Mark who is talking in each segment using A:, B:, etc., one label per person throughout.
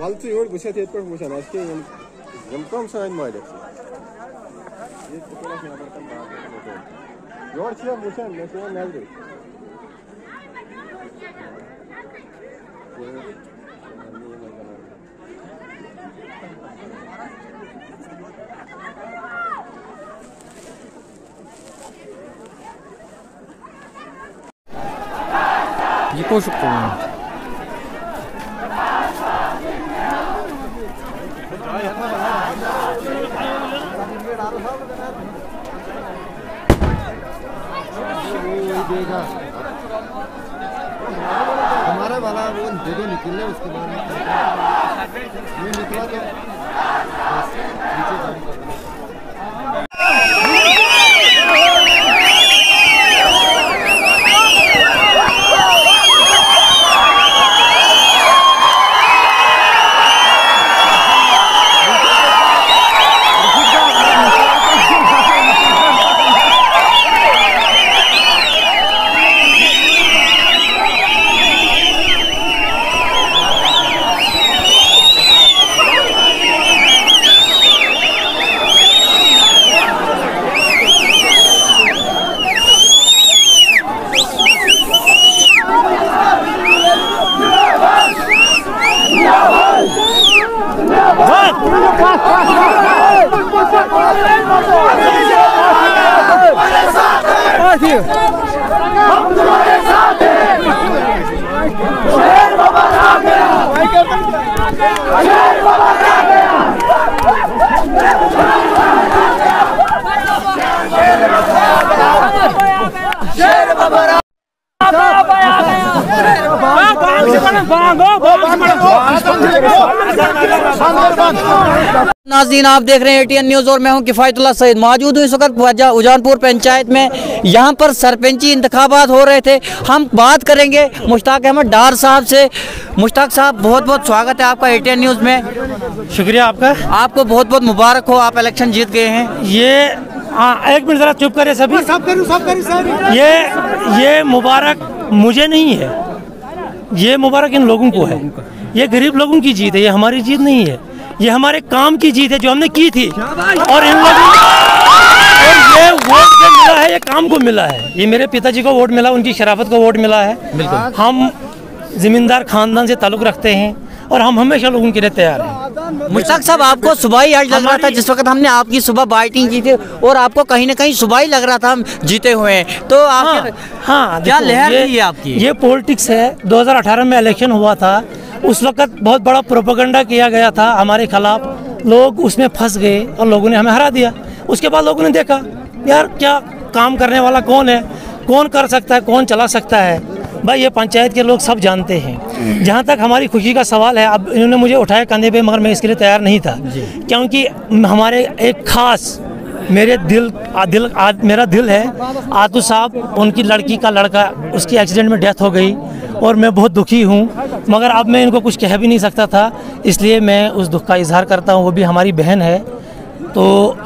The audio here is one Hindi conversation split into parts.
A: वल छु योर बुछत ये पर बुछन आज के यम यम कम सान मालिक ये तो पूरा नंबर का बात योर छ बुछन
B: kolunu.
C: हमारा वाला वो दे दो निकलने उसके बाद ये निकला तो नीचे Yeah.
B: नाजरीन आप देख रहे हैं एटीएन न्यूज़ और मैं हूँ किफ़ायतुल्ला सईद। मौजूद हूँ इस वक्त वजा- उजानपुर पंचायत में। यहाँ पर सरपंची इंतखाबात हो रहे थे। हम बात करेंगे मुश्ताक अहमद डार साहब से। मुश्ताक साहब बहुत बहुत स्वागत है आपका एटीएन न्यूज़ में।
D: शुक्रिया आपका।
B: आपको बहुत बहुत मुबारक हो आप इलेक्शन जीत गए हैं।
D: ये हाँ एक मिनट जरा चुप करें सभी। सब करूँ सब करूँ ये ये मुबारक मुझे नहीं है। ये मुबारक इन लोगों को है। ये गरीब लोगों की जीत है ये हमारी जीत नहीं है। ये हमारे काम की जीत है जो हमने की थी। और इन लोगों और ये वोट जो मिला है ये काम को मिला है। ये मेरे पिताजी को वोट मिला उनकी शराफत को वोट मिला है। हम जमींदार खानदान से ताल्लुक रखते हैं और हम हमेशा लोगों के लिए तैयार हैं।
B: मुश्ताक साहब आपको सुबह ही आज लग रहा था जिस वक्त हमने आपकी सुबह बाइटिंग की थी और आपको कहीं ना कहीं सुबह ही लग रहा था हम जीते हुए हैं। तो
D: हाँ, हाँ
B: क्या लहर है आपकी?
D: ये पॉलिटिक्स है 2018 में इलेक्शन हुआ था उस वक्त बहुत बड़ा प्रोपोगंडा किया गया था हमारे खिलाफ। लोग उसमें फंस गए और लोगों ने हमें हरा दिया। उसके बाद लोगों ने देखा यार क्या काम करने वाला कौन है? कौन कर सकता है? कौन चला सकता है? भाई ये पंचायत के लोग सब जानते हैं। जहाँ तक हमारी खुशी का सवाल है अब इन्होंने मुझे उठाया कंधे पे मगर मैं इसके लिए तैयार नहीं था। क्योंकि हमारे एक खास मेरे दिल आ, दिल आ, मेरा दिल है आतू साहब उनकी लड़की का लड़का उसकी एक्सीडेंट में डेथ हो गई और मैं बहुत दुखी हूँ। मगर अब मैं इनको कुछ कह भी नहीं सकता था इसलिए मैं उस दुख का इजहार करता हूँ वो भी हमारी बहन है। तो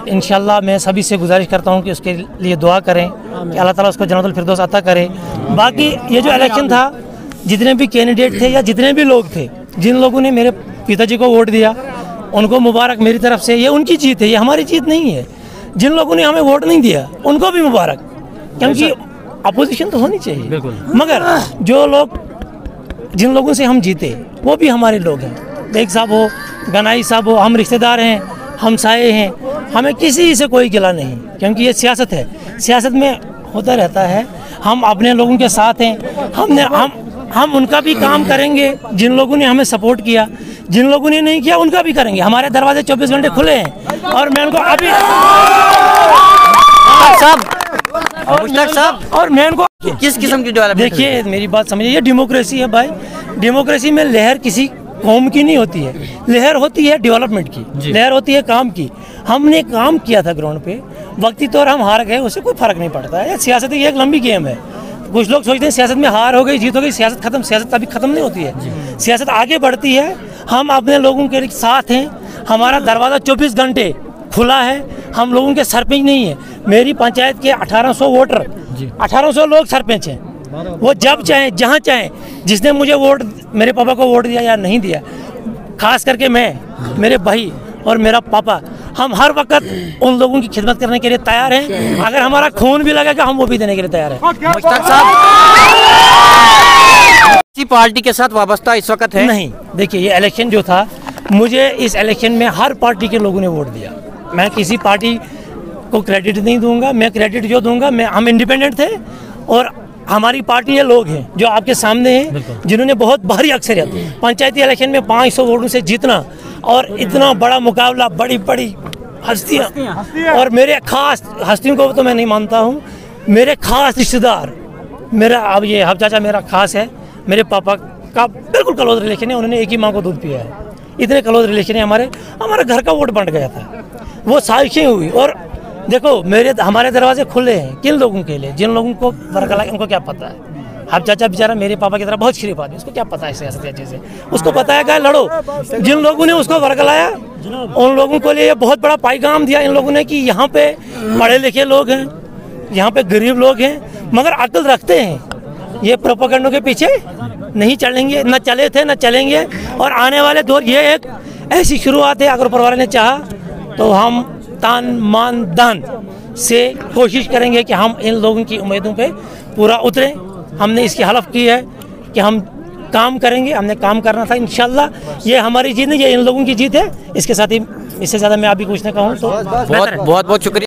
D: इन मैं सभी से गुजारिश करता हूँ कि उसके लिए दुआ करें कि अल्लाह ताला उसको जन्नतुल फिरदौस अता करे। बाकी ये जो इलेक्शन था जितने भी कैंडिडेट थे या जितने भी लोग थे जिन लोगों ने मेरे पिताजी को वोट दिया उनको मुबारक मेरी तरफ़ से ये उनकी जीत है ये हमारी जीत नहीं है। जिन लोगों ने हमें वोट नहीं दिया उनको भी मुबारक क्योंकि अपोजिशन तो होनी चाहिए। मगर जो लोग जिन लोगों से हम जीते वो भी हमारे लोग हैं। बेग साहब हो गनाई साहब हो हम रिश्तेदार हैं हम साए हैं। हमें किसी से कोई गिला नहीं क्योंकि ये सियासत है। सियासत में होता रहता है हम अपने लोगों के साथ हैं। हमने हम हम उनका भी काम करेंगे। जिन लोगों ने हमें सपोर्ट किया जिन लोगों ने नहीं किया उनका भी करेंगे। हमारे दरवाजे 24 घंटे खुले हैं और मैं उनको अभी
B: साहब। मुश्ताक साहब।
D: और मैं उनको
B: किस किस्म की
D: देखिए मेरी बात समझिए। ये डेमोक्रेसी है भाई। डेमोक्रेसी में लहर किसी कौम की नहीं होती है। लहर होती है डेवलपमेंट की। लहर होती है काम की। हमने काम किया था ग्राउंड पे। वक्ती तौर हम हार गए उससे कोई फ़र्क नहीं पड़ता। है सियासत ये एक लंबी गेम है। कुछ लोग सोचते हैं सियासत में हार हो गई जीत हो गई सियासत खत्म सियासत अभी खत्म नहीं होती है। सियासत आगे बढ़ती है। हम अपने लोगों के साथ हैं। हमारा दरवाज़ा चौबीस घंटे खुला है। हम लोगों के सरपंच नहीं है। मेरी पंचायत के 1800 वोटर। 1800 लोग सरपंच हैं। वो जब चाहे जहाँ चाहे जिसने मुझे वोट मेरे पापा को वोट दिया या नहीं दिया खास करके मैं मेरे भाई और मेरा पापा हम हर वक्त उन लोगों की खिदमत करने के लिए तैयार हैं। अगर हमारा खून भी लगेगा हम वो भी देने के लिए तैयार हैं।
B: साहब। किसी पार्टी के साथ वाबस्ता इस वक्त है?
D: नहीं देखिए ये इलेक्शन जो था मुझे इस इलेक्शन में हर पार्टी के लोगों ने वोट दिया। मैं किसी पार्टी को क्रेडिट नहीं दूँगा मैं क्रेडिट जो दूँगा मैं हम इंडिपेंडेंट थे और हमारी पार्टी ये लोग हैं जो आपके सामने हैं जिन्होंने बहुत भारी अक्सरियत पंचायती इलेक्शन में 500 वोटों से जीतना और इतना बड़ा मुकाबला बड़ी बड़ी हस्तियाँ। और मेरे खास हस्तियों को तो मैं नहीं मानता हूँ। मेरे खास रिश्तेदार मेरा अब ये हब चाचा मेरा खास है मेरे पापा का बिल्कुल क्लोज रिलेशन है उन्होंने एक ही माँ को दूध पिया है। इतने क्लोज रिलेशन है हमारे। हमारे घर का वोट बंट गया था। वो साजिशें हुई और देखो, मेरे हमारे दरवाजे खुले हैं, किन लोगों के लिए? जिन लोगों को वर्गला उनको क्या पता है? अब चाचा बेचारा मेरे पापा की तरह बहुत शरीफ आदमी उसको क्या पता है सियासत या चीज़ें? उसको पता है क्या? लड़ो। जिन लोगों ने उसको वर्गलाया उन लोगों को लिए बहुत बड़ा पैगाम दिया इन लोगों ने कि यहाँ पे पढ़े लिखे लोग हैं, यहाँ पे गरीब लोग हैं, मगर अकल रखते हैं। ये प्रोपोगंडों के पीछे नहीं चलेंगे, न चले थे, न चलेंगे। और आने वाले दौर ये एक ऐसी शुरुआत है, अगर परिवार ने चाहा तो हम तान मान दान से कोशिश करेंगे कि हम इन लोगों की उम्मीदों पे पूरा उतरें। हमने इसकी हलफ की है कि हम काम करेंगे, हमने काम करना था इन ये हमारी जीत नहीं, ये इन लोगों की जीत है। इसके साथ ही, इससे ज़्यादा मैं अभी कुछ ना कहूँ तो
B: बहुत बहुत बहुत शुक्रिया।